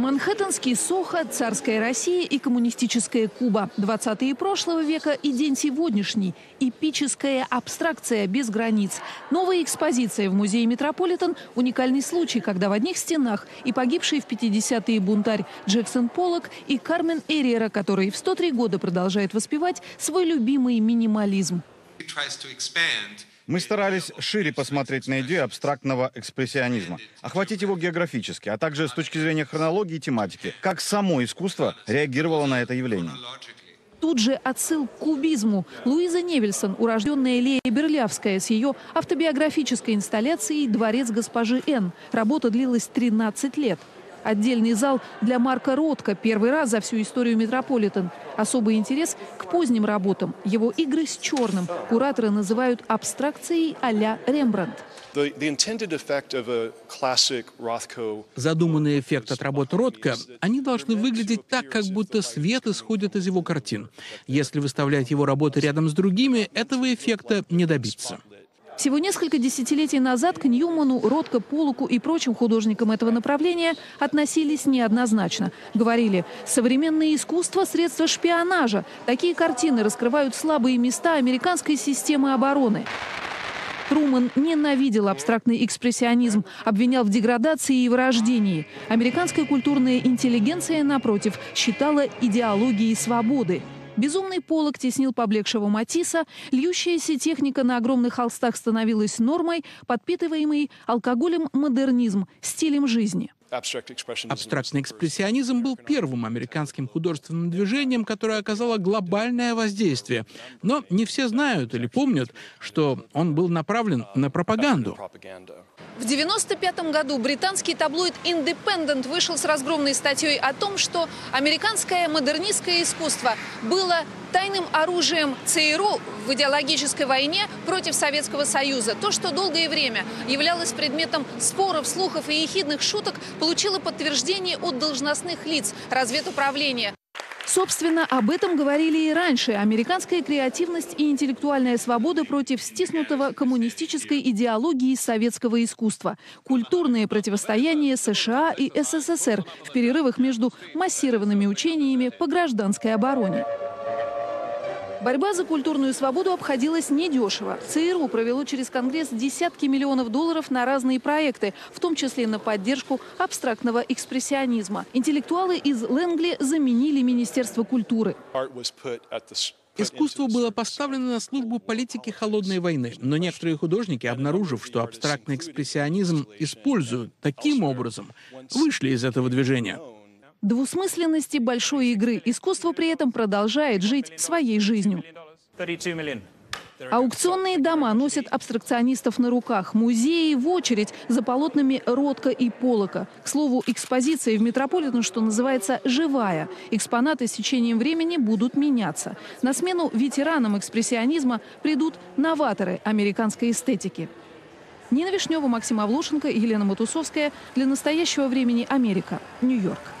Манхэттенский Сохо, царская Россия и коммунистическая Куба. 20-е прошлого века и день сегодняшний. Эпическая абстракция без границ. Новая экспозиция в музее Метрополитен – уникальный случай, когда в одних стенах и погибший в 50-е бунтарь Джексон Поллок и Кармен Эрера, который в 103 года продолжает воспевать свой любимый минимализм. Мы старались шире посмотреть на идею абстрактного экспрессионизма, охватить его географически, а также с точки зрения хронологии и тематики, как само искусство реагировало на это явление. Тут же отсыл к кубизму. Луиза Невельсон, урожденная Лея Берлявская, с ее автобиографической инсталляцией «Дворец госпожи Н». Работа длилась 13 лет. Отдельный зал для Марка Ротко. Первый раз за всю историю Метрополитен. Особый интерес к поздним работам. Его игры с черным. Кураторы называют абстракцией а-ля Рембрандт. Задуманный эффект от работы Ротко, они должны выглядеть так, как будто свет исходит из его картин. Если выставлять его работы рядом с другими, этого эффекта не добиться. Всего несколько десятилетий назад к Ньюману, Ротко, Полуку и прочим художникам этого направления относились неоднозначно. Говорили, современное искусство – средство шпионажа. Такие картины раскрывают слабые места американской системы обороны. Труман ненавидел абстрактный экспрессионизм, обвинял в деградации и вырождении. Американская культурная интеллигенция, напротив, считала идеологией свободы. Безумный полог теснил поблекшего Матисса, льющаяся техника на огромных холстах становилась нормой, подпитываемый алкоголем модернизм, стилем жизни. Абстрактный экспрессионизм был первым американским художественным движением, которое оказало глобальное воздействие. Но не все знают или помнят, что он был направлен на пропаганду. В 1995 году британский таблоид Independent вышел с разгромной статьей о том, что американское модернистское искусство было тайным оружием ЦРУ в идеологической войне против Советского Союза. То, что долгое время являлось предметом споров, слухов и ехидных шуток, получило подтверждение от должностных лиц разведуправления. Собственно, об этом говорили и раньше. Американская креативность и интеллектуальная свобода против стиснутого коммунистической идеологии советского искусства. Культурные противостояния США и СССР в перерывах между массированными учениями по гражданской обороне. Борьба за культурную свободу обходилась недешево. ЦРУ провело через Конгресс десятки миллионов долларов на разные проекты, в том числе на поддержку абстрактного экспрессионизма. Интеллектуалы из Лэнгли заменили Министерство культуры. Искусство было поставлено на службу политики холодной войны, но некоторые художники, обнаружив, что абстрактный экспрессионизм используют таким образом, вышли из этого движения двусмысленности большой игры. Искусство при этом продолжает жить своей жизнью. Аукционные дома носят абстракционистов на руках. Музеи в очередь за полотнами Ротко и Полока. К слову, экспозиция в Метрополитен, что называется, живая. Экспонаты с течением времени будут меняться. На смену ветеранам экспрессионизма придут новаторы американской эстетики. Нина Вишнева, Максим Авлушенко Елена Матусовская. Для настоящего времени Америка. Нью-Йорк.